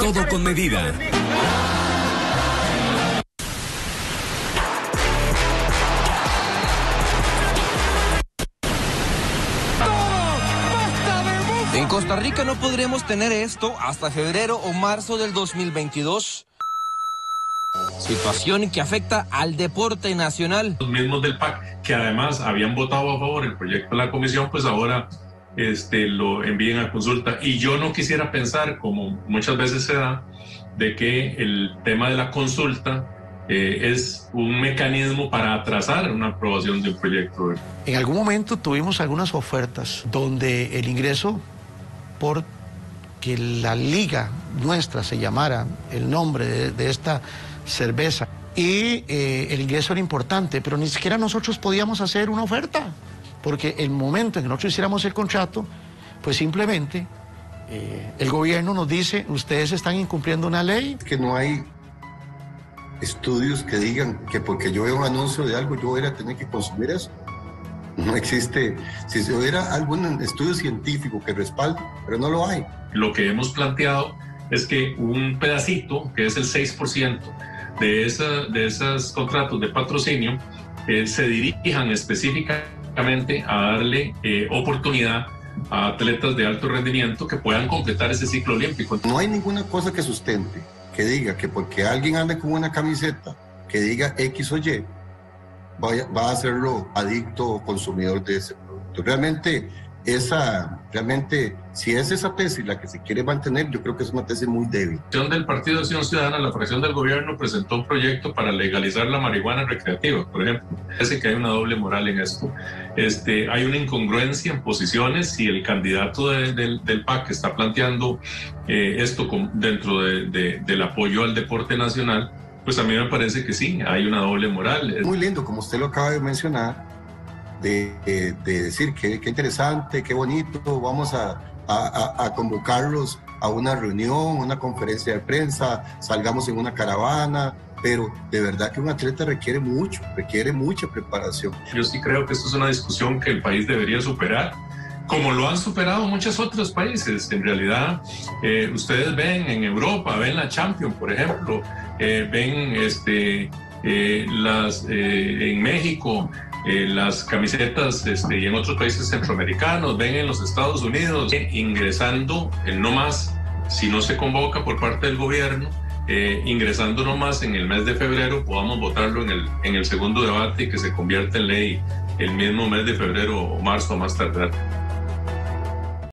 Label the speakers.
Speaker 1: Todo con medida.
Speaker 2: En Costa Rica no podremos tener esto hasta febrero o marzo del 2022. Situación que afecta al deporte nacional.
Speaker 3: Los mismos del PAC, que además habían votado a favor el proyecto de la comisión, pues ahora este, lo envíen a consulta. Y yo no quisiera pensar, como muchas veces se da, de que el tema de la consulta eh, es un mecanismo para atrasar una aprobación de un proyecto.
Speaker 4: En algún momento tuvimos algunas ofertas donde el ingreso por que la liga nuestra se llamara el nombre de, esta cerveza. Y eh, el ingreso era importante, pero ni siquiera nosotros podíamos hacer una oferta, porque el momento en que nosotros hiciéramos el contrato, pues simplemente eh, el gobierno nos dice, ustedes están incumpliendo una ley.
Speaker 5: Que no hay estudios que digan que porque yo veo un anuncio de algo, yo voy a tener que consumir eso. No existe, si hubiera algún estudio científico que respalde, pero no lo hay.
Speaker 3: Lo que hemos planteado es que un pedacito, que es el 6% de, esa, de esos contratos de patrocinio, eh, se dirijan específicamente a darle eh, oportunidad a atletas de alto rendimiento que puedan completar ese ciclo olímpico.
Speaker 5: No hay ninguna cosa que sustente, que diga que porque alguien ande con una camiseta que diga X o Y, va a hacerlo adicto o consumidor de ese producto. Realmente, esa, realmente, si es esa tesis la que se quiere mantener, yo creo que es una tesis muy débil.
Speaker 3: La del Partido de Acción Ciudadana, la fracción del gobierno presentó un proyecto para legalizar la marihuana recreativa, por ejemplo. Parece que hay una doble moral en esto. Este, hay una incongruencia en posiciones si el candidato del PAC está planteando eh, esto dentro del apoyo al deporte nacional pues a mí me parece que sí, hay una doble moral.
Speaker 5: Muy lindo, como usted lo acaba de mencionar, de, decir que, interesante, qué bonito, vamos a, a, convocarlos a una reunión, una conferencia de prensa, salgamos en una caravana, pero de verdad que un atleta requiere mucho, requiere mucha preparación.
Speaker 3: Yo sí creo que esto es una discusión que el país debería superar como lo han superado muchos otros países. En realidad, eh, ustedes ven en Europa, ven la Champions, por ejemplo, eh, ven este, eh, las, en México las camisetas este, y en otros países centroamericanos, ven en los Estados Unidos ingresando no más, si no se convoca por parte del gobierno, ingresando no más en el mes de febrero, podamos votarlo en el, en el segundo debate y que se convierta en ley el mismo mes de febrero o marzo más tardar.